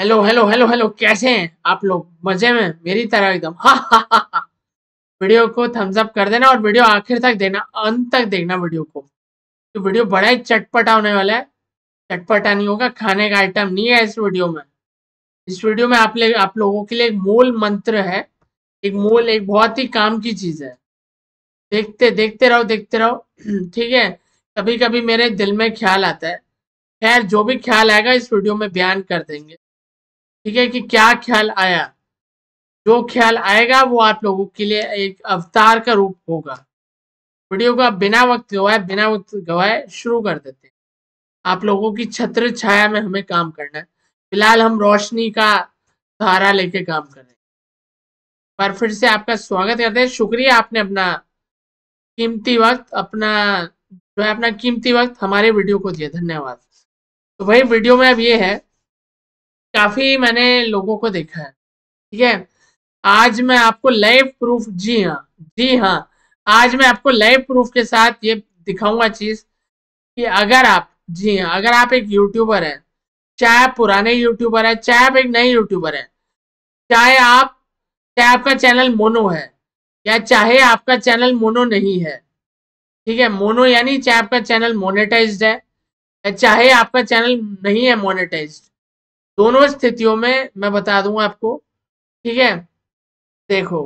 Hello hello hello hello कैसे हैं आप लोग? मज़े में, मेरी तरह एकदम। हा हा हा हा वीडियो को थम्स अप कर देना और वीडियो आखिर तक देना अंत तक देखना वीडियो को। तो वीडियो बड़ा ही चटपटा होने वाला है। चटपटा नहीं होगा, खाने का आइटम नहीं है इस वीडियो में। इस वीडियो में आप आप लोगों के लिए एक मूल मंत्र है। एक मूल, एक बहुत ही काम की चीज़ है। देखते देखते रहो देखते रहो। ठीक है? कभी कभी मेरे दिल में ख्याल आता है। खैर, जो भी ख्याल आएगा इस वीडियो में बयान कर देंगे। ठीक है कि क्या ख्याल आया? जो ख्याल आएगा वो आप लोगों के लिए एक अवतार का रूप होगा। वीडियो को आप बिना वक्त गवाए, बिना वक्त गवाए शुरू कर देते हैं। आप लोगों की छत्र छाया में हमें काम करना है। फ़िलहाल हम रोशनी का सहारा लेके काम कर रहे हैं। पर फिर से आपका स्वागत करते हैं। शुक्रिया आपने अपना कीमती वक्त, अपना जो है, अपना कीमती वक्त हमारे वीडियो को दिया। धन्यवाद। तो भाई, वीडियो में अब ये है काफ़ी मैंने लोगों को देखा है। ठीक है? आज मैं आपको लाइव प्रूफ जी हाँ जी हाँ आज मैं आपको लाइव प्रूफ के साथ ये दिखाऊँगा चीज़ कि अगर आप, जी हाँ अगर आप एक यूट्यूबर हैं, चाहे आप पुराने यूट्यूबर है, चाहे आप एक नए यूट्यूबर है, चाहे आप, चाहे आपका चैनल मोनो है, या चाहे आपका चैनल मोनो नहीं है, ठीक है? मोनो यानी चाहे आपका चैनल मोनेटाइज्ड है, या चाहे आपका चैनल नहीं है मोनेटाइज्ड दोनों स्थितियों में मैं बता दूँगा आपको, ठीक है? देखो,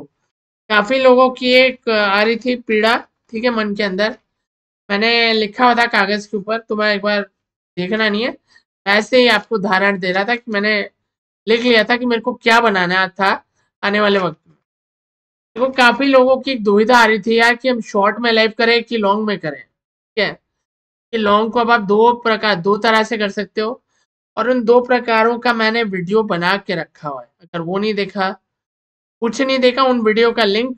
काफ़ी लोगों की एक आ रही थी पीड़ा, ठीक है, मन के अंदर। मैंने लिखा हुआ था कागज़ के ऊपर तो मैं एक बार देखना नहीं है। ऐसे ही आपको धारण दे रहा था कि मैंने लिख लिया था कि मेरे को क्या बनाना था आने वाले वक्त में। देखो, काफ़ी लोगों की दुविधा आ रही थी यार कि हम शॉर्ट में लाइव करें कि लॉन्ग में करें, ठीक है? कि लॉन्ग को अब आप दो प्रकार, दो तरह से कर सकते हो। और उन दो प्रकारों का मैंने वीडियो बना के रखा हुआ है। अगर वो नहीं देखा, कुछ नहीं देखा, उन वीडियो का लिंक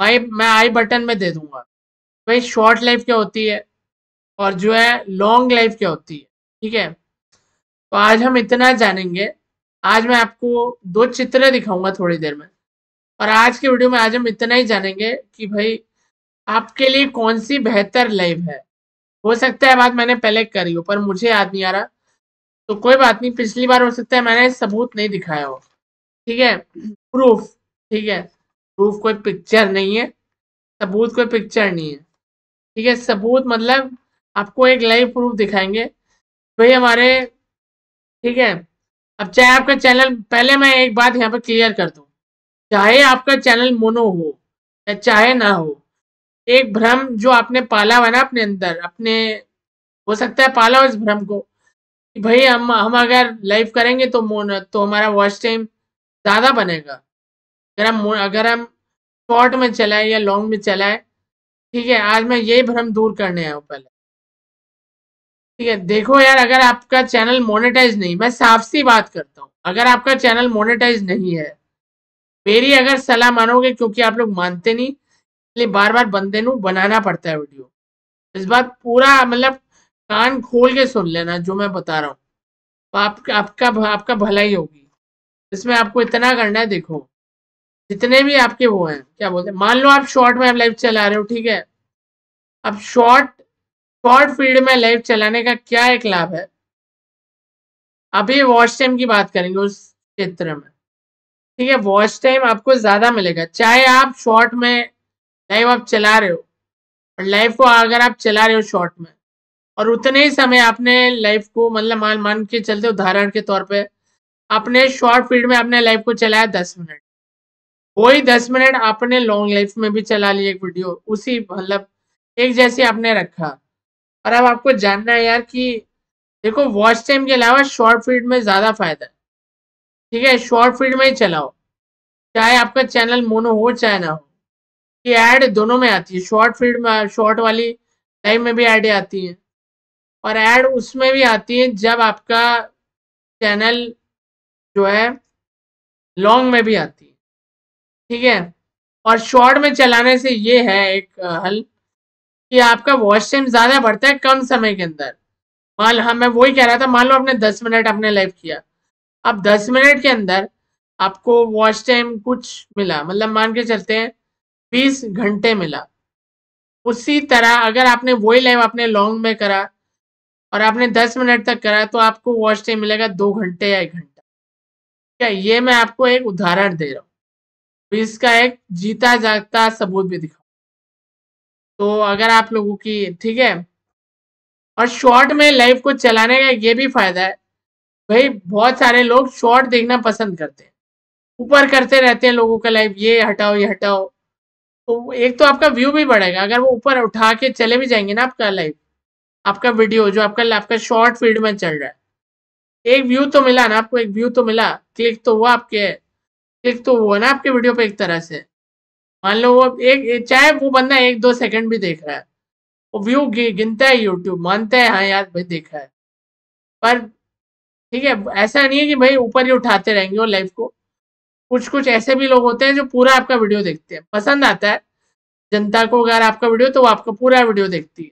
आई मैं आई बटन में दे दूँगा। भाई, शॉर्ट लाइफ क्या होती है और जो है, लॉन्ग लाइफ क्या होती है, ठीक है? तो आज हम इतना जानेंगे। आज मैं आपको दो चित्र दिखाऊँगा थोड़ी देर में। और आज के वीडियो में आज हम इतना ही जानेंगे कि भाई, आपके लिए कौन सी बेहतर लाइफ है। हो सकता है बात मैंने पहले करी हो, पर मुझे याद नहीं आ रहा। तो कोई बात नहीं, पिछली बार हो सकता है मैंने सबूत नहीं दिखाया हो। ठीक है? प्रूफ ठीक है? प्रूफ कोई पिक्चर नहीं है। सबूत कोई पिक्चर नहीं है। ठीक है? सबूत मतलब आपको एक लाइव प्रूफ दिखाएँगे। भाई हमारे, ठीक है? अब चाहे आपका चैनल पहले मैं एक बात यहाँ पर क्लियर कर दूँ। चाहे आपका चैनल मोनो हो या चाहे ना हो, एक भ्रम जो आपने पाला हुआ ना अपने अंदर, अपने, हो सकता है पाला हो इस भ्रम को भाई हम हम अगर लाइव करेंगे तो तो हमारा वॉच टाइम ज़्यादा बनेगा। अगर हम अगर हम शॉर्ट में चलाए या लॉन्ग में चलाए, ठीक है, आज मैं यही भ्रम दूर करने आया हूँ पहले। ठीक है, देखो यार, अगर आपका चैनल मोनेटाइज नहीं, मैं साफ़ सी बात करता हूँ, अगर आपका चैनल मोनेटाइज नहीं है, मेरी अगर सलाह मानोगे, क्योंकि आप लोग मानते नहीं, इसलिए बार बार बंदे नु बनाना पड़ता है वीडियो इस बात पूरा मतलब कान खोल के सुन लेना जो मैं बता रहा हूँ। तो आप, आपका आपका भलाई होगी। इसमें आपको इतना करना है देखो। जितने भी आपके वो हैं क्या बोलते हैं मान लो आप शॉर्ट में आप लाइव चला रहे हो ठीक है? अब शॉर्ट शॉर्ट फ़ील्ड में लाइव चलाने का क्या एक लाभ है? अभी वॉच टाइम की बात करेंगे उस क्षेत्र में। ठीक है वॉच टाइम आपको ज़्यादा मिलेगा। चाहे आप शॉर्ट में लाइव आप चला रहे हो और लाइव को अगर आप चला रहे हो शॉर्ट में और उतने ही समय आपने लाइफ को मतलब मान मान के चलते उदाहरण के तौर पे अपने शॉर्ट फ़ील्ड में आपने लाइफ को चलाया दस मिनट वही दस मिनट आपने लॉन्ग लाइफ में भी चला लिया एक वीडियो उसी मतलब एक जैसे आपने रखा। और अब आपको जानना है यार कि देखो वॉच टाइम के अलावा शॉर्ट फ़ील्ड में ज़्यादा फ़ायदा है। ठीक है शॉर्ट फ़ील्ड में ही चलाओ। चाहे आपका चैनल मोनो हो, चाहे ना हो। कि ऐड दोनों में आती है। शॉर्ट फ़ील्ड में शॉर्ट वाली लाइव में भी ऐड आती है। और ऐड उसमें भी आती है जब आपका चैनल जो है लॉन्ग में भी आती है। ठीक है? और शॉर्ट में चलाने से ये है एक हल कि आपका वॉच टाइम ज़्यादा बढ़ता है कम समय के अंदर। मान हाँ मैं वही कह रहा था, मान लो आपने दस मिनट अपने लाइव किया। अब दस मिनट के अंदर आपको वॉच टाइम कुछ मिला मतलब मान के चलते हैं, बीस घंटे मिला। उसी तरह अगर आपने वही लाइव अपने लॉन्ग में करा और आपने 10 मिनट तक करा तो आपको वॉच टाइम मिलेगा दो घंटे या एक घंटा। क्या ये मैं आपको एक उदाहरण दे रहा हूँ। तो इसका एक जीता जागता सबूत भी दिखा तो अगर आप लोगों की, ठीक है, और शॉर्ट में लाइव को चलाने का ये भी फ़ायदा है। भाई, बहुत सारे लोग शॉर्ट देखना पसंद करते हैं। ऊपर करते रहते हैं लोगों का लाइव ये हटाओ ये हटाओ। तो एक तो आपका व्यू भी बढ़ेगा। अगर वो ऊपर उठा के चले भी जाएँगे ना आपका लाइव आपका वीडियो जो आपका आपका शॉर्ट फ़ीड में चल रहा है। एक व्यू तो मिला ना आपको, एक व्यू तो मिला। क्लिक तो हुआ आपके क्लिक तो हुआ ना आपके वीडियो पे एक तरह से। मान लो वो एक चाहे वो बंदा एक दो सेकंड भी देख रहा है। वो व्यू गिनता है यूट्यूब मानता है हाँ यार भाई देखा है। पर ठीक है, ऐसा नहीं है कि भाई ऊपर ही उठाते रहेंगे वो लाइफ को। कुछ कुछ ऐसे भी लोग होते हैं जो पूरा आपका वीडियो देखते हैं। पसंद आता है। जनता को अगर आपका वीडियो तो वो आपका पूरा वीडियो देखती है।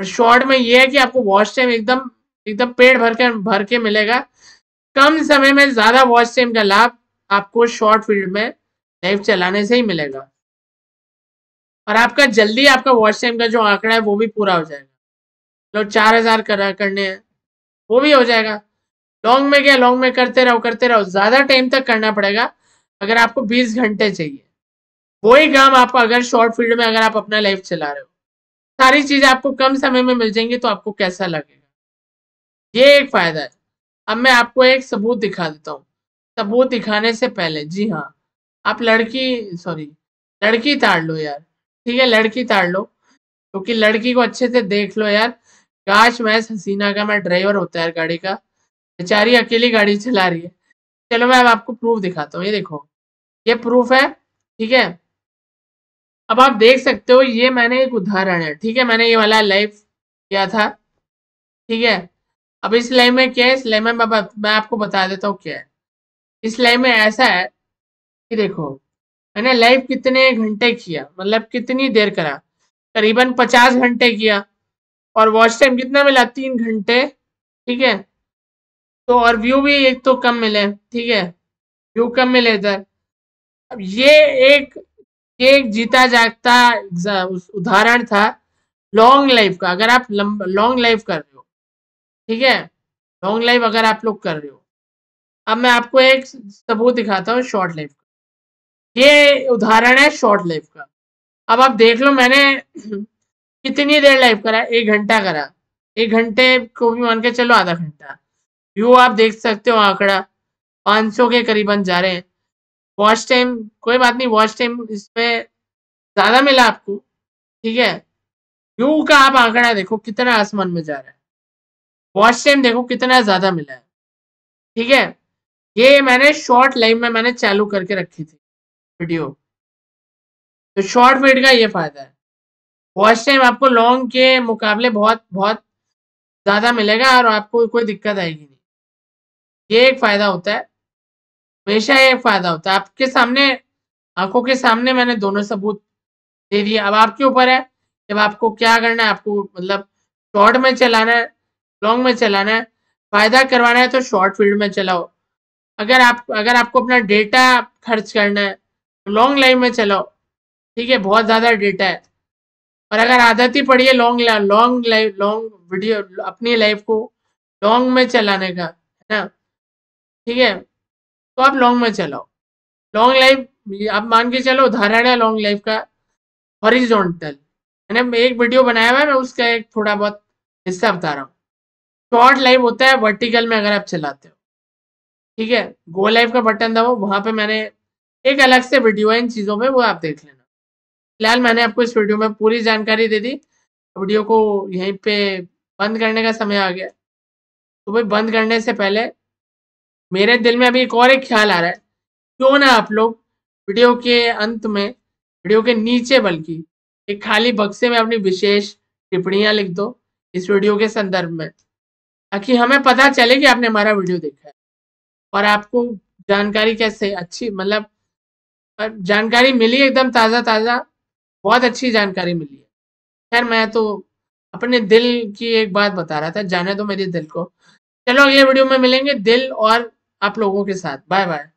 और शॉर्ट में ये है कि आपको वॉच टाइम एकदम एकदम पेट भर के भर के मिलेगा। कम समय में ज़्यादा वॉच टाइम का लाभ आपको शॉर्ट फ़ील्ड में लाइव चलाने से ही मिलेगा। और आपका जल्दी आपका वॉच टाइम का जो आंकड़ा है, वो भी पूरा हो जाएगा। लोग चार हज़ार करा, करने हैं, वो भी हो जाएगा। लॉन्ग में क्या लॉन्ग में करते रहो करते रहो। ज़्यादा टाइम तक करना पड़ेगा, अगर आपको 20 घंटे चाहिए। वही काम आप अगर शॉर्ट फ़ील्ड में अगर आप अपना लाइफ चला रहे हो। सारी चीज़ें आपको कम समय में मिल जाएँगी तो आपको कैसा लगेगा? ये एक फ़ायदा है। अब मैं आपको एक सबूत दिखा देता हूँ। सबूत दिखाने से पहले, जी हाँ आप लड़की, सॉरी, लड़की ताड़ लो यार, ठीक है, लड़की ताड़ लो, क्योंकि तो लड़की को अच्छे से देख लो यार। काश मैं हसीना का, मैं ड्राइवर होता है गाड़ी का। बेचारी अकेली गाड़ी चला रही है। चलो मैं अब आपको प्रूफ दिखाता हूँ, ये देखो, ये प्रूफ है, ठीक है? अब आप देख सकते हो ये मैंने एक उदाहरण है ठीक है? मैंने ये वाला लाइव किया था ठीक है? अब इस लाइव में क्या है? इस लाइव में मैं, आपको बता देता हूँ क्या है। इस लाइव में ऐसा है कि देखो मैंने लाइव कितने घंटे किया मतलब कितनी देर करा? करीबन पचास घंटे किया और वॉच टाइम कितना मिला? तीन घंटे ठीक है? तो और व्यू भी एक तो कम मिले ठीक है? व्यू कम मिले इधर। अब ये एक ये एक जीता जागता उदाहरण था लॉन्ग लाइफ का। अगर आप लॉन्ग लाइफ कर रहे हो, ठीक है? लॉन्ग लाइफ अगर आप लोग कर रहे हो। अब मैं आपको एक सबूत दिखाता हूँ शॉर्ट लाइफ का। ये उदाहरण है शॉर्ट लाइफ का। अब आप देख लो, मैंने कितनी देर लाइव करा? एक घंटा करा। एक घंटे को भी मान के चलो, आधा घंटा। व्यू आप देख सकते हो आंकड़ा। 500 के करीबन जा रहे हैं। वॉच टाइम कोई बात नहीं वॉच टाइम इसमें ज़्यादा मिला आपको, ठीक है? व्यू का आप आंकड़ा देखो, कितना आसमान में जा रहा है। वॉच टाइम देखो, कितना ज़्यादा मिला है, ठीक है? ये मैंने शॉर्ट लाइव में मैंने चालू करके रखी थी वीडियो तो शॉर्ट वीड का ये फ़ायदा है। वॉच टाइम आपको लॉन्ग के मुकाबले बहुत बहुत ज़्यादा मिलेगा और आपको कोई दिक्कत आएगी नहीं। ये एक फ़ायदा होता है। हमेशा ये फ़ायदा होता है। आपके सामने, आँखों के सामने मैंने दोनों सबूत दे दिए। अब आपके ऊपर है जब आपको क्या करना है, आपको मतलब शॉर्ट में चलाना है, लॉन्ग में चलाना है। फ़ायदा करवाना है तो शॉर्ट फ़ील्ड में चलाओ। अगर आप, अगर आपको अपना डेटा खर्च करना है तो लॉन्ग लाइफ में चलाओ। ठीक है, बहुत ज़्यादा डेटा है। और अगर आदत ही पड़ी है long long life long video, अपनी लाइफ को लॉन्ग में चलाने का, है ना? ठीक है? तो आप लॉन्ग में चलाओ। लॉन्ग लाइफ आप मान के चलो उदाहरण है लॉन्ग लाइफ का हॉरिजॉन्टल मैंने एक वीडियो बनाया हुआ है, मैं उसका एक थोड़ा बहुत हिस्सा बता रहा हूँ। शॉर्ट लाइव होता है वर्टिकल में अगर आप चलाते हो। ठीक है? गो लाइव का बटन दबाओ, वहाँ पे मैंने एक अलग से वीडियो है इन चीज़ों पे वो आप देख लेना। फ़िलहाल मैंने आपको इस वीडियो में पूरी जानकारी दे दी। वीडियो को यहीं पे बंद करने का समय आ गया। तो भाई बंद करने से पहले मेरे दिल में अभी एक और एक ख्याल आ रहा है। क्यों ना आप लोग वीडियो के अंत में, वीडियो के नीचे बल्कि एक खाली बक्से में अपनी विशेष टिप्पणियाँ लिख दो इस वीडियो के संदर्भ में, ताकि हमें पता चले कि आपने हमारा वीडियो देखा है। और आपको जानकारी कैसे अच्छी मतलब जानकारी मिली एकदम ताज़ा ताज़ा बहुत अच्छी जानकारी मिली है। खैर, मैं तो अपने दिल की एक बात बता रहा था, जाने दो मेरे दिल को। चलो, अगले वीडियो में मिलेंगे दिल और आप लोगों के साथ। Bye bye.